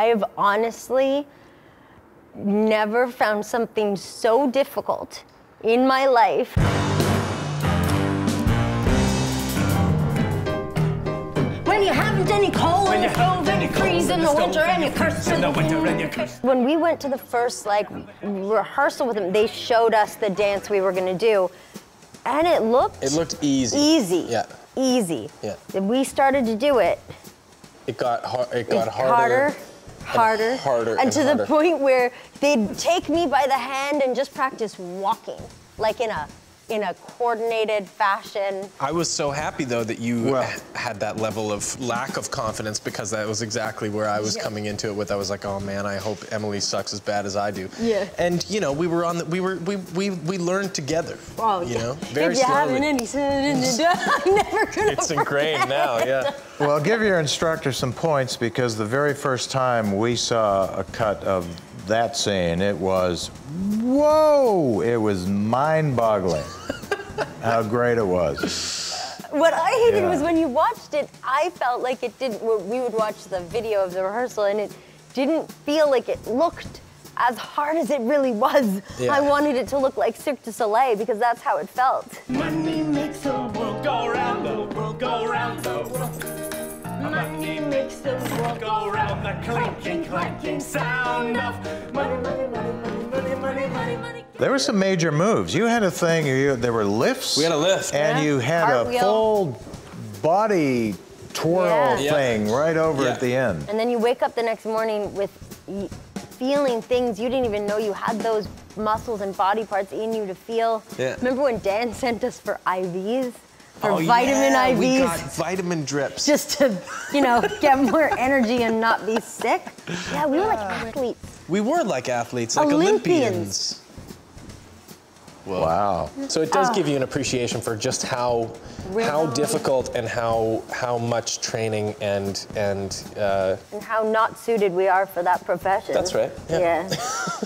I have honestly never found something so difficult in my life. When you haven't any cold When you haven't any freeze coal in in the the winter and and you you curse in the the winter and you curse. When we went to the first like rehearsal with them, they showed us the dance we were gonna do, and it looked It looked easy. easy. Yeah. Easy. Yeah. Then we started to do it. It got har- it got harder, harder. Harder, harder and and to harder. the point where they'd take me by the hand and just practice walking, like in a in a coordinated fashion. I was so happy though that you Well- had that level of lack of confidence because that was exactly where I was Yeah. coming into it with. I was like, oh man, I hope Emily sucks as bad as I do. Yeah. And you know, we were on the, we were we we we learned together. Oh, you yeah. know, very if you slowly. haven't any, I'm never gonna. it's ingrained now, yeah. Well, give your instructor some points because the very first time we saw a cut of that scene, it was, whoa! It was mind-boggling how great it was. What I hated Yeah. was when you watched it, I felt like it didn't. We would watch the video of the rehearsal, and it didn't feel like it looked as hard as it really was. Yeah. I wanted it to look like Cirque du Soleil because that's how it felt. Money makes the world go round, the world go round, the world. Money makes the world go round, the clinking, clanking sound of money, money, money, money, There were some major moves. You had a thing, you, there were lifts. We had a lift. And Yeah. you had Cartwheel. a full body twirl Yeah. Yeah. thing right over Yeah. at the end. And then you wake up the next morning with feeling things you didn't even know you had those muscles and body parts in you to feel. Yeah. Remember when Dan sent us for IVs? For oh, vitamin yeah, IVs? We got vitamin drips. just to, you know, get more energy and not be sick. Yeah, we were like athletes. we were like athletes, like Olympians. Olympians. Whoa. Wow. So it does Oh. give you an appreciation for just how how difficult and how how much training and and uh, And how not suited we are for that profession. That's right, yeah. Yeah.